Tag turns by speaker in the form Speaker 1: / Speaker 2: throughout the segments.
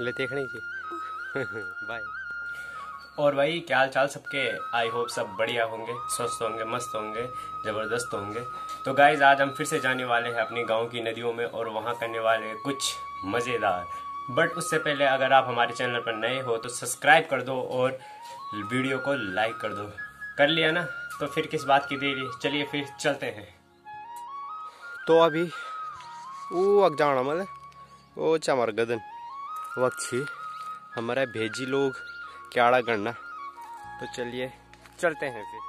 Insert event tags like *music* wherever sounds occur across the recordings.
Speaker 1: ले देखने की बाय और भाई क्या हाल चाल सबके? आई होप सब बढ़िया होंगे स्वस्थ होंगे मस्त होंगे ज़बरदस्त होंगे। तो गाइज़ आज हम फिर से जाने वाले हैं अपनी गाँव की नदियों में और वहाँ करने वाले हैं कुछ मज़ेदार। बट उससे पहले अगर आप हमारे चैनल पर नए हो तो सब्सक्राइब कर दो और वीडियो को लाइक कर दो। कर लिया ना? तो फिर किस बात की देरी? चलिए फिर चलते हैं। तो अभी वो अग जाना मतलब वो चमर गदन वक्त ही हमारा भेजी लोग क्याड़ा करना तो चलिए, चलते हैं फिर।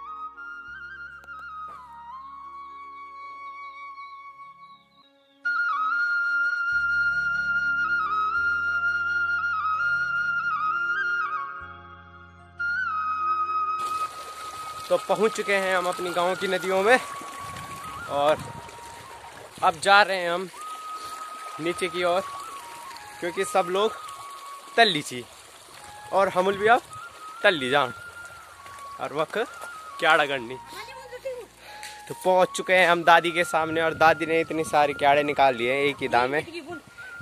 Speaker 1: तो पहुँच चुके हैं हम अपनी गाँव की नदियों में और अब जा रहे हैं हम नीचे की ओर। क्योंकि सब लोग तल्ली छी और हमल भी अब तल्ली जान। और वक्त क्याड़ा गढ़नी तो पहुँच चुके हैं हम दादी के सामने और दादी ने इतनी सारी क्याड़े निकाल लिए एक ही दाम में।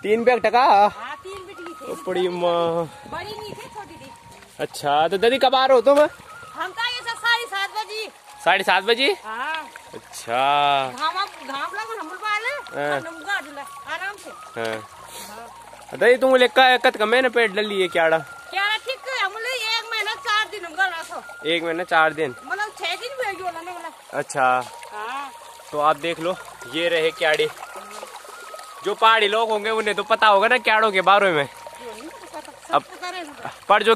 Speaker 1: तीन बैग टका?
Speaker 2: हाँ।
Speaker 1: बड़ी माँ। अच्छा तो दादी कब आ रहे हो तुम?
Speaker 2: हम ये सब साढ़े सात बजे?
Speaker 1: साढ़े सात बजे
Speaker 2: हाँ
Speaker 1: अच्छा
Speaker 2: घाम घाम लगा हम
Speaker 1: हाँ।
Speaker 2: ला आराम से।
Speaker 1: हाँ दादी तुम ले कत का मैंने पेट डल लिए क्याड़ा?
Speaker 2: क्या ठीक है? हम लोग एक महीना चार दिन हम गला सो
Speaker 1: एक महीना चार दिन?
Speaker 2: मतलब छह दिन भी हो ना मतलब
Speaker 1: अच्छा।
Speaker 2: हाँ।
Speaker 1: तो आप देख लो ये रहे क्याड़े। जो पहाड़ी लोग होंगे उन्हें तो पता होगा ना क्याड़ों के बारे में। अब-
Speaker 2: ना।
Speaker 1: पर जो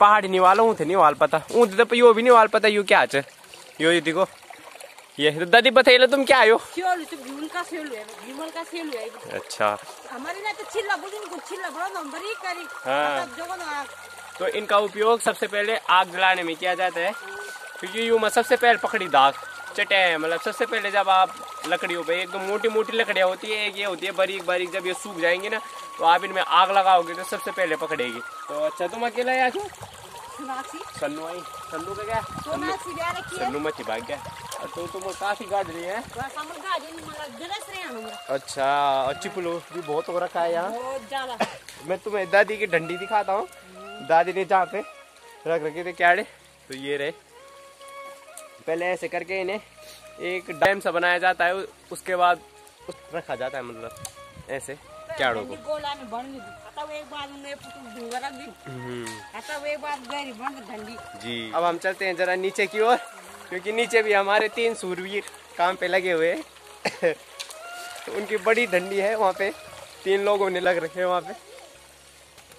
Speaker 1: पहाड़ी निवालो हूँ थे निवाल पता। ऊँ तो यो भी निवाल पता यू क्या च यो ये देखो। ये दादी बताइए तुम क्या आयो?
Speaker 2: सेल तो भीमल का सेल है भीमल का सेल है
Speaker 1: अच्छा।
Speaker 2: हमारे तो को बड़ा नंबर ही करी।
Speaker 1: हाँ। तो इनका उपयोग सबसे पहले आग जलाने में किया जाता है। क्योंकि यू में सबसे पहले पकड़ी दाग चटे मतलब सबसे पहले जब आप लकड़ियों पे एकदम मोटी मोटी लकड़ियाँ होती है एक ये होती है बारीक बारीक जब ये सूख जाएँगी ना तो आप इनमें आग लगाओगे तो सबसे पहले पकड़ेगी। तो अच्छा तुम अकेला छो सन्नू आई। सन्नू का क्या? सन्नू मच्छी भाग गया। तो तुम काफ़ी गाड़ रही है?
Speaker 2: मतलब हैं
Speaker 1: अच्छा और चिपलो भी बहुत हो रखा है यहाँ।
Speaker 2: बहुत ज़्यादा।
Speaker 1: मैं तुम्हें दादी की डंडी दिखाता हूँ। दादी ने जहाँ पे रख रखे थे क्याड़े तो ये रहे। पहले ऐसे करके इन्हें एक डैम सा बनाया जाता है उसके बाद उस रखा जाता है मतलब ऐसे क्याड़ों को। जी। अब हम चलते हैं जरा नीचे की ओर। क्योंकि नीचे भी हमारे तीन सूरवीर काम पे लगे हुए हैं। तो उनकी बड़ी डंडी है वहाँ पे। तीन लोगों ने लग रखे हैं वहाँ पे।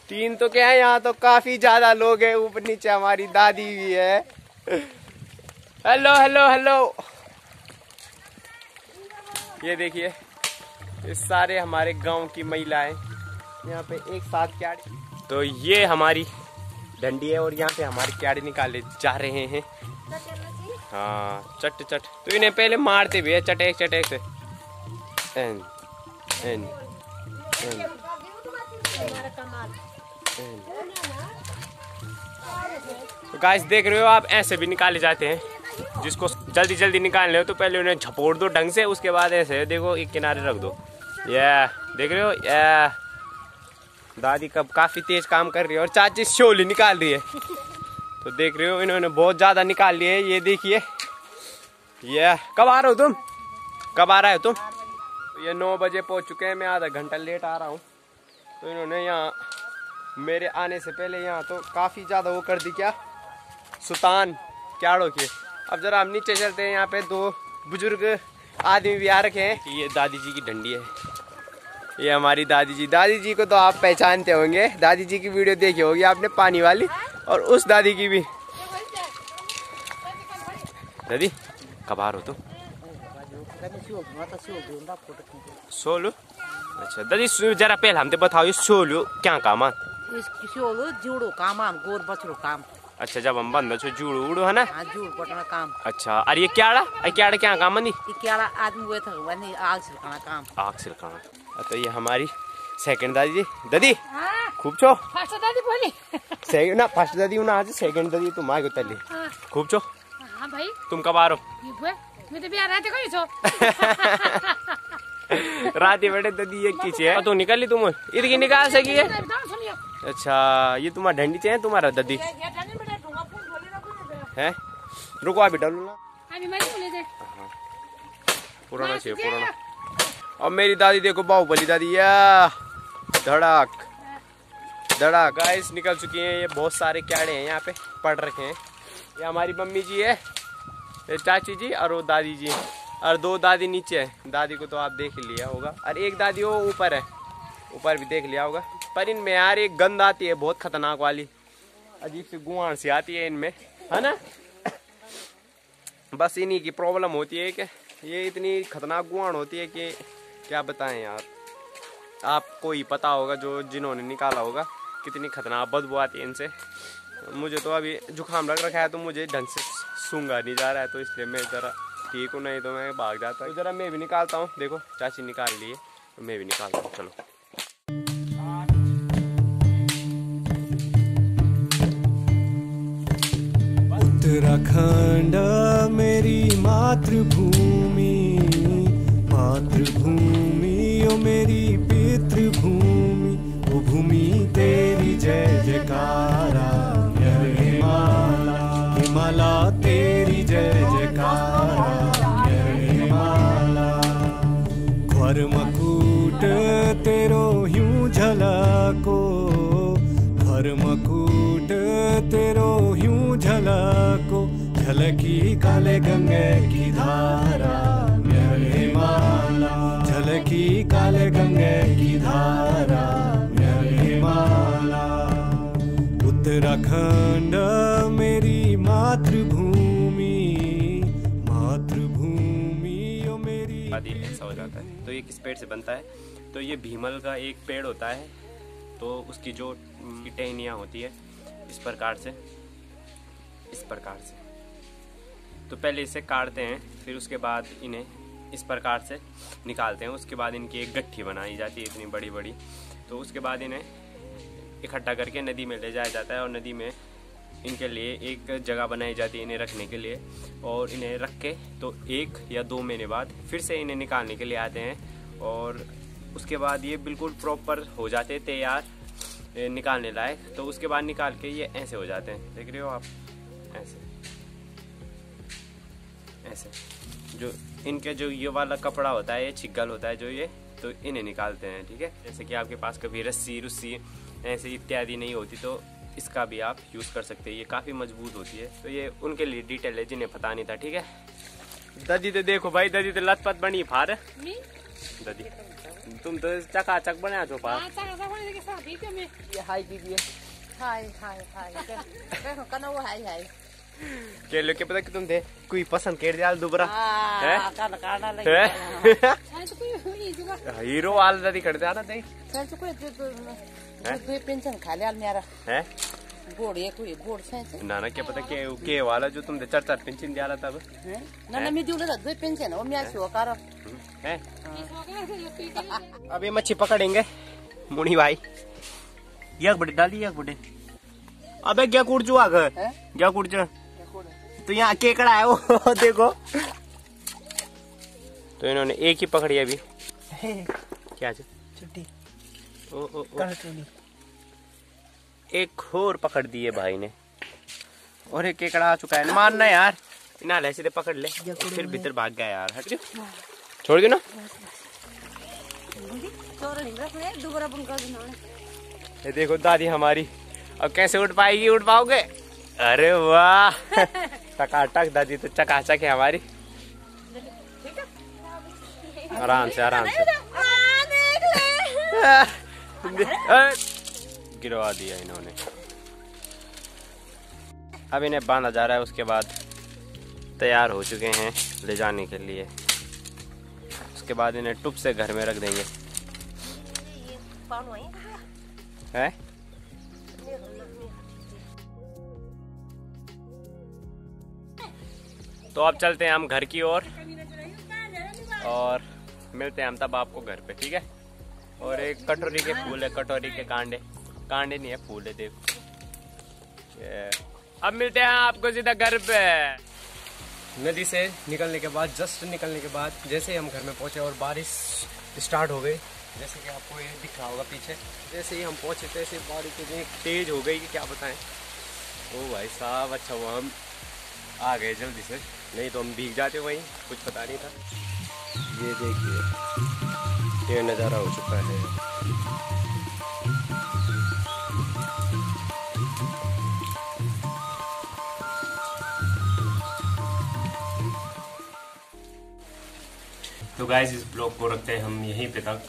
Speaker 1: तीन तो क्या है, यहाँ तो काफ़ी ज़्यादा लोग हैं। ऊपर नीचे हमारी दादी भी है। Hello hello hello. ये देखिए, ये सारे हमारे गाँव की महिलाएँ। यहाँ पे एक साथ क्याड़ी तो ये हमारी डंडी है और यहाँ पे हमारे क्याड़े निकाले जा रहे हैं। हाँ चट चट। तो इन्हें पहले मारते भी है, चटेक चटेक से। एन एन एन तो गाइस देख रहे हो आप, ऐसे भी निकाले जाते हैं, जिसको जल्दी जल्दी निकालने हो तो पहले उन्हें झपोड़ दो ढंग से, उसके बाद ऐसे, देखो, एक किनारे रख दो। ये देख रहे हो? ये दादी कब काफ़ी तेज काम कर रही है और चाची शोली निकाल रही है। तो देख रहे हो, इन्होंने बहुत ज़्यादा निकाल लिए ये देखिए। ये, कब आ रहे हो तुम? कब आ रहे हो तुम? तो ये नौ बजे पहुँच चुके हैं, मैं आधा घंटा लेट आ रहा हूँ। तो इन्होंने यहाँ, मेरे आने से पहले यहाँ तो काफ़ी ज़्यादा वो कर दी क्या? सुतान, क्याड़ों के। अब जरा हम नीचे चलते हैं, यहाँ पे दो बुज़ुर्ग आदमी भी आ रखे हैं। ये दादी जी की डंडी है। ये हमारी दादी जी दादी जी को तो आप पहचानते होंगे। दादी जी की वीडियो देखी होगी आपने, पानी वाली। और उस दादी की भी। दादी, कब आ रहे हो तुम? सोलू? अच्छा दादी जरा पहले हमसे बताओ, ये सोलू क्या काम है अच्छा जब हम बंद छो, जुड़ू उड़ू, है ना?
Speaker 3: हाँ जुड़ पटना काम
Speaker 1: अच्छा और ये क्याड़ा? ये क्याड़ा क्या काम है नी?
Speaker 3: आदमी हुए था आग छिड़काना काम।
Speaker 1: आग सिलकाना तो ये हमारी सेकंड दादी दादी
Speaker 2: हाँ?
Speaker 1: खूब छो
Speaker 2: फ़र्स्ट दादी बोली।
Speaker 1: सेकंड ना फ़र्स्ट दादी ना आज सेकंड दादी तुम आगे तली।
Speaker 2: हाँ।
Speaker 1: खूब छो
Speaker 2: हाँ भाई।
Speaker 1: तुम कब आ रहो
Speaker 2: ये बुआ मैं तो भी आ रहा था कोई छो
Speaker 1: रात ही बैठे ददी एक की है। तू निकाली तुम इधर की निकाल सकी है। अच्छा ये तुम्हारा ढंडी चाहिए तुम्हारा ददी? है? रुको अभी डालू ना पुराना चाहिए पुराना। और मेरी दादी देखो बाहुबली दादी या। धड़ाक। धड़ाक गाइस निकल चुकी हैं। ये बहुत सारे क्याड़े हैं यहाँ पे पड़ रखे हैं। ये हमारी मम्मी जी है, ये चाची जी और वो दादी जी। और दो दादी नीचे है। दादी को तो आप देख लिया होगा। और एक दादी वो ऊपर है। ऊपर भी देख लिया होगा। पर इनमें यार एक गंद आती है, बहुत खतरनाक वाली। अजीब सी गुआड़ सी आती है इनमें। है ना? बस इन्हीं की प्रॉब्लम होती है कि ये इतनी खतरनाक गुआड़ होती है कि क्या बताएँ यार। आपको ही पता होगा जो जिन्होंने निकाला होगा। कितनी खतरनाक बदबू आती है इनसे। मुझे तो अभी जुकाम लग रखा है तो मुझे ढंग से सूँगा नहीं जा रहा है तो इसलिए मैं ज़रा ठीक हूँ, नहीं तो मैं भाग जाता। हूँ ज़रा मैं भी निकालता हूँ। देखो, चाची निकाल लिए तो मैं भी निकालता हूँ। चलो।
Speaker 4: उत्तराखंड मेरी मातृभूमि मातृभूमि मेरी जयकारा जय हिमाला हिमाला तेरी जय जयकारा जय हिमाला ख्वर मकुट तेरो ह्यूं झलको ख्वर मकुट तेरो ह्यूं झलको झलकी काले गंगे की धारा मेरे हिमाला झलकी काले गंगे की धारा। उत्तराखंड मेरी मातृभूमि मातृभूमि मेरी
Speaker 1: ऐसा हो जाता है। तो ये किस पेड़ से बनता है? तो ये भीमल का एक पेड़ होता है तो उसकी जो टहनियाँ होती है, इस प्रकार से, इस प्रकार से। तो पहले इसे काटते हैं, फिर उसके बाद इन्हें इस प्रकार से निकालते हैं, उसके बाद इनकी एक गट्ठी बनाई जाती है इतनी बड़ी बड़ी तो उसके बाद इन्हें इकट्ठा करके नदी में ले जाया जाता है और नदी में इनके लिए एक जगह बनाई जाती है इन्हें रखने के लिए। और इन्हें रख के तो एक या दो महीने बाद फिर से इन्हें निकालने के लिए आते हैं और उसके बाद ये बिल्कुल प्रॉपर हो जाते हैं, तैयार निकालने लायक। तो उसके बाद निकाल के ये ऐसे हो जाते हैं। देख रहे हो आप? ऐसे। ऐसे। जो इनके जो ये वाला कपड़ा होता है, ये छिग्गल होता है जो ये तो इन्हें निकालते हैं, ठीक है? जैसे कि आपके पास कभी रस्सी, रुस्सी ऐसे इत्यादि नहीं होती तो इसका भी आप यूज़ कर सकते हैं। ये काफ़ी मज़बूत होती है। तो ये उनके लिए डिटेल है जिन्हें पता नहीं था ठीक है? दादी तो देखो भाई दादी तो लथपथ बनी फार। दादी। तुम तो चकाचक बना छो पार।
Speaker 3: ये हाय दीदी हाय हाय हाय। देखो कना हाय हाय।
Speaker 1: के लोग के पता कि तुम थे कोई पसंद कर दिया दुबरा?
Speaker 3: आ काना काना लगे।
Speaker 1: है? हीरो वाला दादी कर दिया ना देख
Speaker 3: सर तो तो कोई पेंशन खाले आल मेरा
Speaker 1: है?
Speaker 3: गोड़ ये कोई गोड़ से से
Speaker 1: ना ना क्या पता के के वाला जो तुम चार चार पेंशन दिया था तब?
Speaker 3: ना ना मैं मी दिउले दो पेंशन ओ म्या छो कार
Speaker 1: है? अब ये मच्छी पकड़ेंगे मुनी भाई। यक बड़े डाली यक बड़े। अबे क्या कुड़चू आ घर?
Speaker 3: हैं?
Speaker 1: क्या कुड़चू तो यहाँ केकड़ा है वो *laughs* देखो। तो इन्होंने एक ही पकड़ी अभी? क्या जी
Speaker 4: छुट्टी
Speaker 1: ओ, ओ, ओ। एक और पकड़ दिए भाई ने। और एक केकड़ा आ चुका है। मानना यार। इना ले सीधे पकड़ ले। फिर भीतर भाग गया यार हट छोड़ दो ना। ये देखो दादी हमारी। अब कैसे उठ पाएगी उठ पाओगे? अरे वाह। *laughs* टकाटक दादी तो चकाचक है हमारी। आराम से आराम से। *laughs* गिरवा दिया इन्होंने। अब इन्हें बांधा जा रहा है, उसके बाद तैयार हो चुके हैं ले जाने के लिए। उसके बाद इन्हें टुप से घर में रख देंगे। है? तो अब चलते हैं हम घर की ओर और मिलते हैं हम तब आपको घर पे, ठीक है? और एक कटोरी के फूल है कटोरी के कांडे। कांडे नहीं है फूल है देखो। ये। अब मिलते हैं आपको सीधा घर पे। नदी से निकलने के बाद जस्ट निकलने के बाद जैसे ही हम घर में पहुँचे और बारिश स्टार्ट हो गई जैसे कि आपको ये दिख रहा होगा पीछे जैसे ही हम पहुँचे तैसे बारिश इतनी तेज हो गई कि क्या बताएँ। ओ भाई साहब अच्छा हुआ हम आ गए जल्दी से। नहीं तो हम भीग जाते वहीं कुछ पता नहीं था। ये देखिए। ये नज़ारा हो चुका है। तो गाइज़ इस ब्लॉग को रखते हैं हम यहीं पे तक।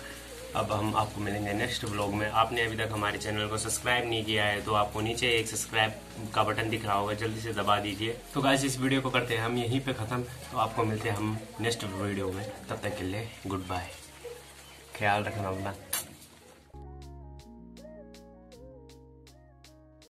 Speaker 1: अब हम आपको मिलेंगे नेक्स्ट ब्लॉग में। आपने अभी तक हमारे चैनल को सब्सक्राइब नहीं किया है तो आपको नीचे एक सब्सक्राइब का बटन दिख रहा होगा, जल्दी से दबा दीजिए। तो गाइज़ इस वीडियो को करते हैं हम यहीं पे ख़त्म। तो आपको मिलते हैं हम नेक्स्ट वीडियो में। तब तक के लिए गुड बाय ख्याल रखना अपना